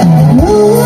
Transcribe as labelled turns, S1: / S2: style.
S1: Ooh.